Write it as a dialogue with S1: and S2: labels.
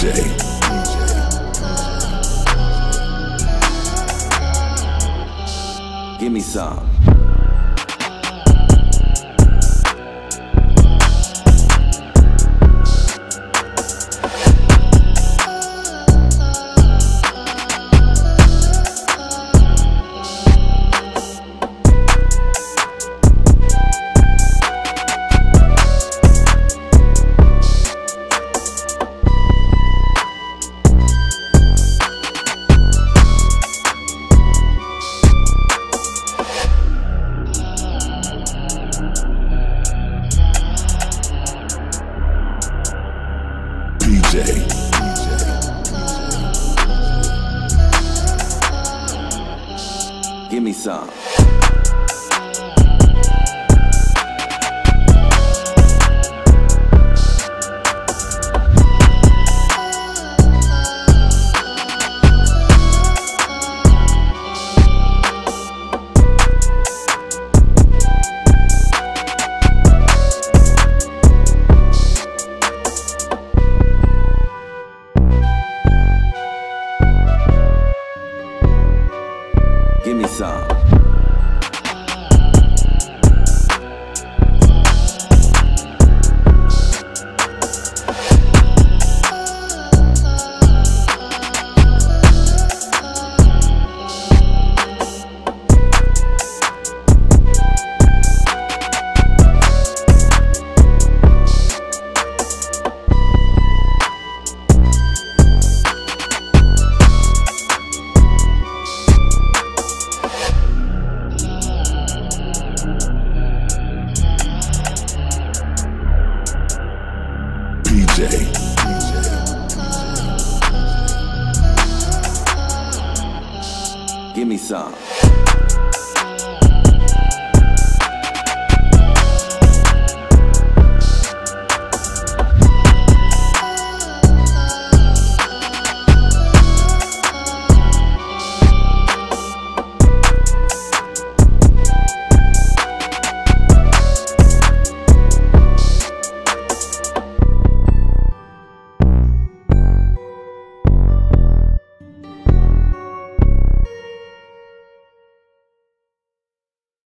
S1: DJ.
S2: Give me some. Give me some.
S1: Give me some.
S2: Give me some.